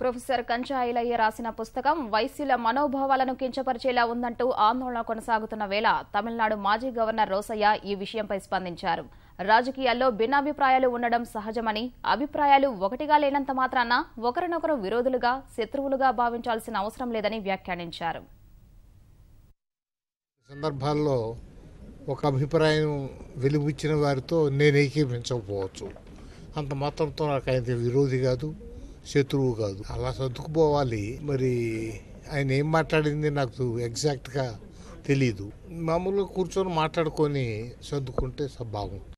Professor Kancha Ilaiah రాసిన పుస్తకం వైశ్యుల మనోభావాలను కించపరిచేలా ఉందంటూ ఆందోళన కొనసాగుతున్న వేళ తమిళనాడు మాజీ గవర్నర్ రోసయ్య ఈ విషయంపై స్పందించారు. రాజకీయాల్లో భిన్నాభిప్రాయాలు ఉండడం సహజమని అభిప్రాయాలు ఒకటిగా లేనంత మాత్రాన ఒకరినొకరు విరోధులుగా శత్రువులుగా భావించాల్సిన అవసరం లేదని వ్యాఖ్యానించారు. సందర్భాల్లో ఒక అభిప్రాయం వెలుగుచ్చిన వారితో నేను ఏకీపించకపోవచ్చు అంత మాత్రంతో నాకు ఆయన విరోధి కాదు. శత్రువు కాదు. అలా సర్దుకుపోవాలి. మరి ఆయన ఏం మాట్లాడింది నాకు ఎగ్జాక్ట్గా తెలియదు మామూలుగా కూర్చొని మాట్లాడుకొని సర్దుకుంటే బాగుంటుంది.